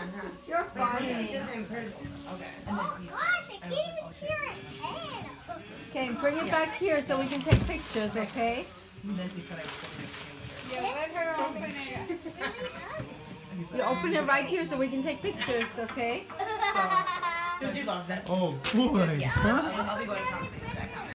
Okay. Oh gosh, I can't even see her head. Okay, bring it back here so we can take pictures, okay? Yeah, let her open it. You open it right here so we can take pictures, okay? So. Oh boy. Yeah.